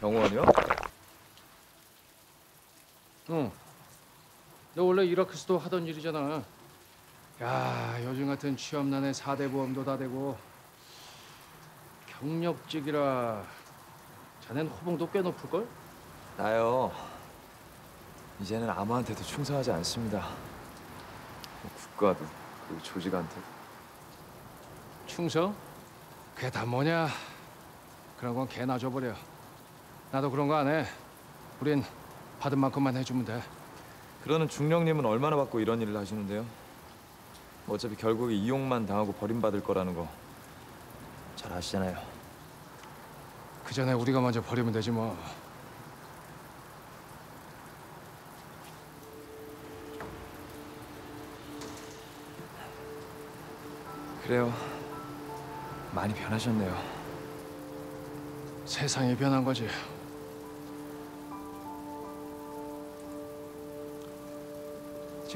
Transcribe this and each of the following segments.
병원이요? 응. 너 원래 이라크에서도 하던 일이잖아. 야, 요즘 같은 취업난에 4대 보험도 다 되고 경력직이라 자넨 호봉도 꽤 높을걸? 나요. 이제는 아무한테도 충성하지 않습니다. 뭐 국가도 그리고 조직한테. 충성? 그게 다 뭐냐? 그런 건 개나 줘버려. 나도 그런 거 안 해. 우린 받은 만큼만 해주면 돼. 그러는 중령님은 얼마나 받고 이런 일을 하시는데요? 뭐 어차피 결국에 이용만 당하고 버림받을 거라는 거 잘 아시잖아요. 그 전에 우리가 먼저 버리면 되지 뭐. 그래요. 많이 변하셨네요. 세상이 변한 거지.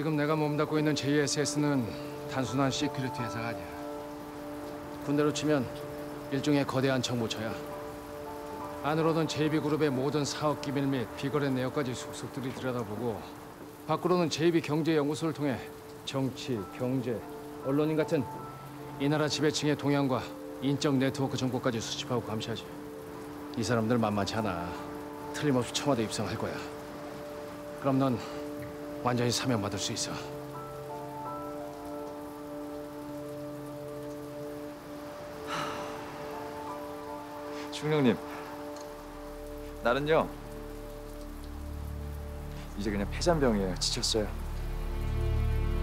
지금 내가 몸담고 있는 JSS는 단순한 security 회사가 아니야. 군대로 치면 일종의 거대한 정보처야. 안으로는 JB그룹의 모든 사업 기밀 및 비거래 내역까지 속속들이 들여다보고 밖으로는 JB경제연구소를 통해 정치, 경제, 언론인 같은 이 나라 지배층의 동향과 인적 네트워크 정보까지 수집하고 감시하지. 이 사람들 만만치 않아. 틀림없이 청와대 입성할 거야. 그럼 넌 완전히 사면받을 수 있어. 중령님, 나는요 이제 그냥 폐잔병이에요. 지쳤어요.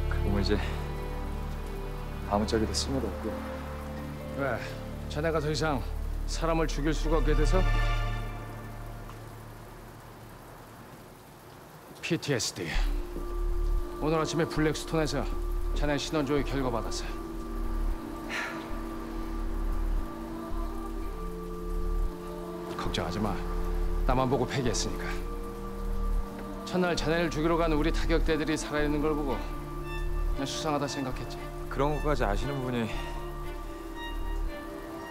그 몸을 이제 아무짝에도 쓸모도 없고 왜? 자네가 더 이상 사람을 죽일 수가 없게 돼서? PTSD. 오늘 아침에 블랙스톤에서 자네 신원조회 결과 받았어. 걱정하지 마. 나만 보고 폐기했으니까. 첫날 자네를 죽이러 간 우리 타격대들이 살아있는 걸 보고 그냥 수상하다 생각했지. 그런 것까지 아시는 분이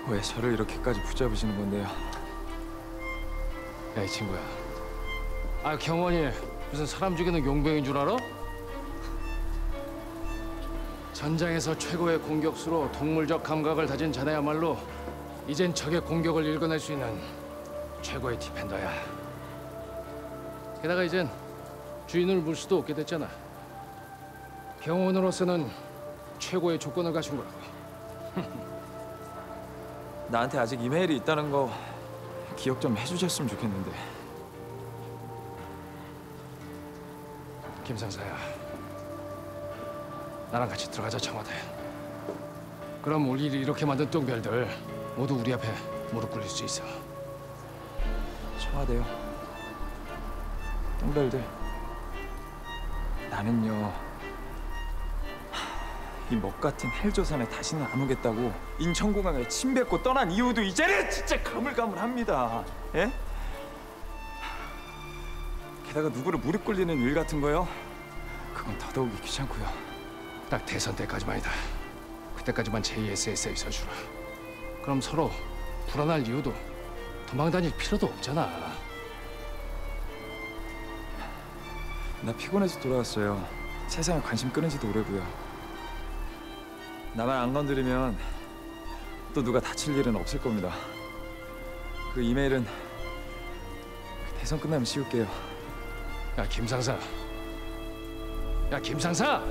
왜 저를 이렇게까지 붙잡으시는 건데요? 야 이 친구야. 아 경원이 무슨 사람 죽이는 용병인 줄 알아? 전장에서 최고의 공격수로 동물적 감각을 다진 자네야말로 이젠 적의 공격을 읽어낼 수 있는 최고의 디펜더야. 게다가 이젠 주인을 물 수도 없게 됐잖아. 병원으로서는 최고의 조건을 갖춘 거라고. 나한테 아직 이메일이 있다는 거 기억 좀 해주셨으면 좋겠는데 김 상사야. 나랑 같이 들어가자 청와대. 그럼 우리 이렇게 만든 똥별들 모두 우리 앞에 무릎 꿇릴 수 있어. 청와대요 똥별들 나는요 하, 이 먹같은 헬조선에 다시는 안 오겠다고 인천공항에 침 뱉고 떠난 이유도 이제는 진짜 가물가물합니다 예? 게다가 누구를 무릎 꿇리는 일 같은 거요 그건 더더욱이 귀찮고요 딱 대선 때까지만이다. 그때까지만 JSS에 있어주라. 그럼 서로 불안할 이유도 도망 다닐 필요도 없잖아. 나 피곤해서 돌아왔어요. 세상에 관심 끊은 지도 오래고요. 나만 안 건드리면 또 누가 다칠 일은 없을 겁니다. 그 이메일은 대선 끝나면 씌울게요. 야 김상사. 야 김상사.